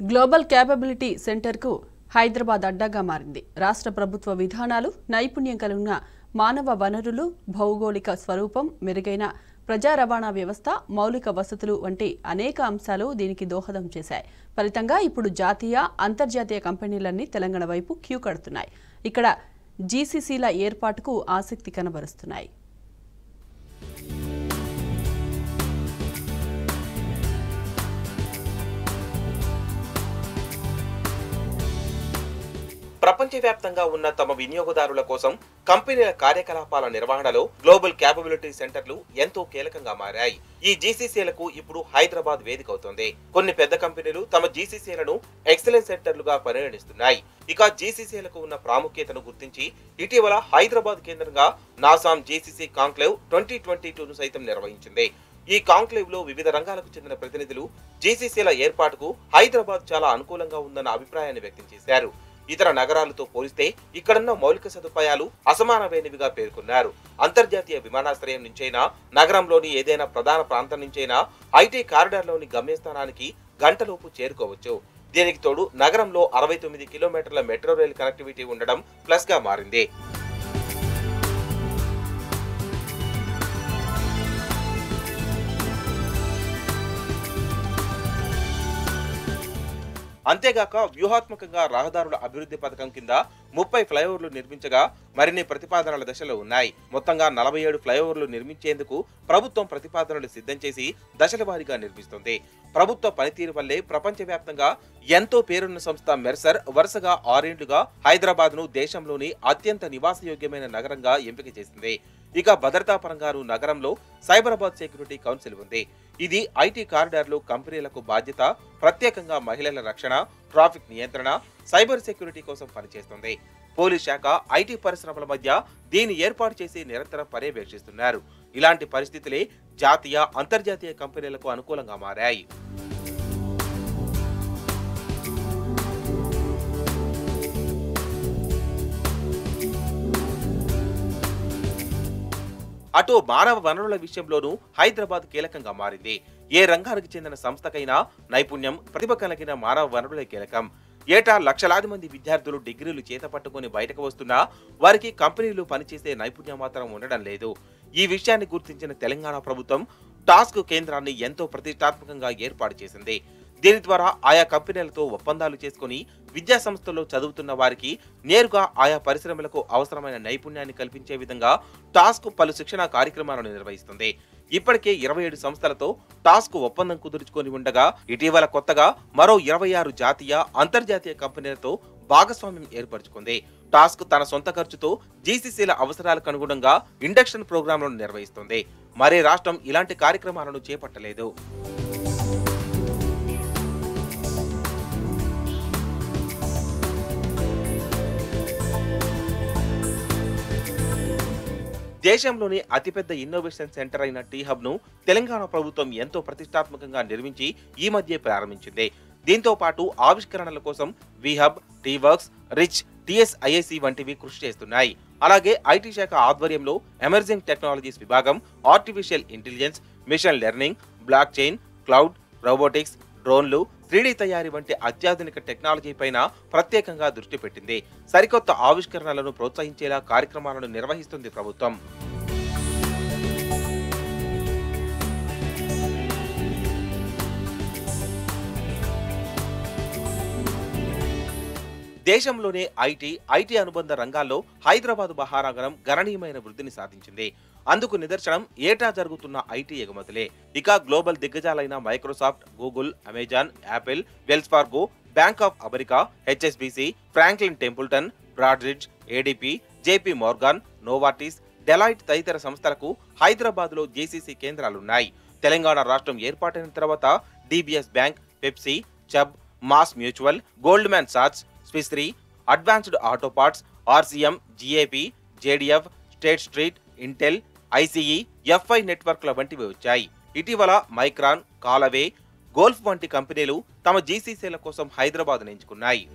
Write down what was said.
Global capability సెంటర్కు హైదరాబాద్ అడ్డాగా మారింది. రాష్ట్ర ప్రభుత్వ విధానాలు నైపుణ్యం కలిగిన మానవ వనరులు భౌగోళిక స్వరూపం మెరుగైన ప్రజా రవాణా వ్యవస్థ మౌలిక వసతులు వంటి అనేక అంశాలు దీనికి దోహదం చేశాయి. ఫలితంగా ఇప్పుడు జాతీయ అంతర్జాతీయ కంపెనీలన్నీ తెలంగాణ వైపు క్యూ కడుతున్నాయి. ఇక్కడ జీసీసీల ఏర్పాటుకు ఆసక్తి కనబరుస్తున్నాయి. ప్రపంచవ్యాప్తంగా ఉన్న తమ వినియోగదారుల కోసం కంపెనీల కార్యకలాపాల నిర్వహణలో గ్లోబల్ క్యాపబిలిటీ సెంటర్లు ఎంతో కీలకంగా మారాయి. ఈ జీసీసీలకు ఇప్పుడు హైదరాబాద్ వేదిక అవుతోంది కొన్ని పెద్ద కంపెనీలు తమ జీసీసీలను ఎక్సలెన్స్ సెంటర్లుగా పరిగణిస్తున్నాయి. ఇక జీసీసీలకు ఉన్న ప్రాముఖ్యతను గుర్తించి ఇటీవల హైదరాబాద్ కేంద్రంగా NASSCOM GCC conclave twenty twenty టూను సైతం నిర్వహించింది. ఈ కాంక్లేవ్లో వివిధ రంగాలకు చెందిన ప్రతినిధులు జీసీసీల ఏర్పాటుకు హైదరాబాద్ చాలా అనుకూలంగా ఉందన్న అభిప్రాయాన్ని వ్యక్తం చేశారు. ఇతర నగరాలతో పోలిస్తే ఇక్కడున్న మౌలిక సదుపాయాలు అసమానమైనవిగా పేర్కొన్నారు. అంతర్జాతీయ విమానాశ్రయం నుంచైనా నగరంలోని ఏదైనా ప్రధాన ప్రాంతం నుంచైనా ఐటీ కారిడార్లోని గమ్యస్థానానికి గంటలోపు చేరుకోవచ్చు. దీనికి తోడు నగరంలో అరవై తొమ్మిది కిలోమీటర్ల మెట్రో రైల్ కనెక్టివిటీ ఉండడం ప్లస్గా మారింది. అంతేగాక వ్యూహాత్మకంగా రహదారుల అభివృద్ధి పథకం కింద ముప్పై ఫ్లైఓవర్లు నిర్మించగా మరిన్ని ప్రతిపాదనల దశలో ఉన్నాయి. మొత్తంగా నలభై ఏడు ఫ్లైఓవర్లు నిర్మించేందుకు ప్రభుత్వం ప్రతిపాదనలు సిద్ధం చేసి దశల వారీగా నిర్మిస్తుంది. ప్రభుత్వ పనితీరు వల్లే ప్రపంచవ్యాప్తంగా ఎంతో పేరున్న సంస్థ మెర్సర్ వరుసగా ఆరేండ్లుగా హైదరాబాద్ను దేశంలోని అత్యంత నివాసయోగ్యమైన నగరంగా ఎంపిక చేసింది. ఇక భద్రతా పరంగాను నగరంలో సైబరాబాద్ సెక్యూరిటీ కౌన్సిల్ ఉంది. ఇది ఐటీ కారిడార్లు కంపెనీలకు బాధ్యత ప్రత్యేకంగా మహిళల రక్షణ ట్రాఫిక్ నియంత్రణ సైబర్ సెక్యూరిటీ కోసం పనిచేస్తుంది. పోలీస్ శాఖ ఐటీ పరిశ్రమల మధ్య దీన్ని ఏర్పాటు చేసి నిరంతరం పర్యవేక్షిస్తున్నారు. ఇలాంటి పరిస్థితులే జాతీయ అంతర్జాతీయ కంపెనీలకు అనుకూలంగా మారాయి. అటు మానవ వనరుల విషయంలోనూ హైదరాబాద్ కీలకంగా మారింది. ఏ రంగానికి చెందిన సంస్థకైనా నైపుణ్యం ప్రతిభ కలిగిన మానవ వనరులే కీలకం. ఏటా లక్షలాది మంది విద్యార్థులు డిగ్రీలు చేతపట్టుకుని బయటకు వస్తున్నా వారికి కంపెనీలు పనిచేసే నైపుణ్యం మాత్రం ఉండడం లేదు. ఈ విషయాన్ని గుర్తించిన తెలంగాణ ప్రభుత్వం టాస్క్ కేంద్రాన్ని ఎంతో ప్రతిష్టాత్మకంగా ఏర్పాటు చేసింది. దీని ద్వారా ఆయా కంపెనీలతో ఒప్పందాలు చేసుకుని విద్యా సంస్థల్లో చదువుతున్న వారికి నేరుగా ఆయా పరిశ్రమలకు అవసరమైన నైపుణ్యాన్ని కల్పించే విధంగా టాస్క్ పలు శిక్షణ కార్యక్రమాలను నిర్వహిస్తుంది. ఇప్పటికే ఇరవై ఏడు సంస్థలతో టాస్క్ ఒప్పందం కుదుర్చుకొని ఉండగా ఇటీవల కొత్తగా మరో ఇరవై ఆరు జాతీయ అంతర్జాతీయ కంపెనీలతో భాగస్వామ్యం ఏర్పరచుకుంది. టాస్క్ తన సొంత ఖర్చుతో జీసీసీల అవసరాలకు అనుగుణంగా ఇండక్షన్ ప్రోగ్రాంలను నిర్వహిస్తుంది. మరే రాష్ట్రం ఇలాంటి కార్యక్రమాలను చేపట్టలేదు. దేశంలోని అతిపెద్ద ఇన్నోవేషన్ సెంటర్ అయిన టీ హబ్ను తెలంగాణ ప్రభుత్వం ఎంతో ప్రతిష్టాత్మకంగా నిర్మించి ఈ మధ్య ప్రారంభించింది. దీంతో పాటు ఆవిష్కరణల కోసం విహబ్ టీ వర్క్స్ రిచ్ టిఎస్ఐఐసి వంటివి కృషి చేస్తున్నాయి. అలాగే ఐటీ శాఖ ఆధ్వర్యంలో ఎమర్జింగ్ టెక్నాలజీస్ విభాగం artificial intelligence machine learning block chain cloud robotics డ్రోన్లు త్రీడీ తయారీ వంటి అత్యాధునిక టెక్నాలజీ పైన ప్రత్యేకంగా దృష్టి పెట్టింది. సరికొత్త ఆవిష్కరణలను ప్రోత్సహించేలా కార్యక్రమాలను నిర్వహిస్తుంది ప్రభుత్వం. దేశంలోనే ఐటీ ఐటీ అనుబంధ రంగాల్లో హైదరాబాద్ మహానగరం గణనీయమైన వృద్ధిని సాధించింది. అందుకు నిదర్శనం ఏటా జరుగుతున్న ఐటీ ఎగుమతులే. ఇక global దిగ్గజాలైన Microsoft Google Amazon Apple Wells Fargo Bank of America HSBC Franklin Templeton Broadridge ADP JP Morgan Novartis Deloitte తదితర సంస్థలకు హైదరాబాద్లో జేసీసీ కేంద్రాలున్నాయి. తెలంగాణ రాష్ట్రం ఏర్పాటైన తర్వాత DBS bank Pepsi Chubb MassMutual Goldman SATS Swiss Re advanced auto parts RCM GAP JDF State Street Intel ICE FI నెట్వర్క్ల వంటివి వచ్చాయి. ఇటీవల మైక్రాన్ కాలవే గోల్ఫ్ వంటి కంపెనీలు తమ జీసీసీల కోసం హైదరాబాద్ ఎంచుకున్నాయి.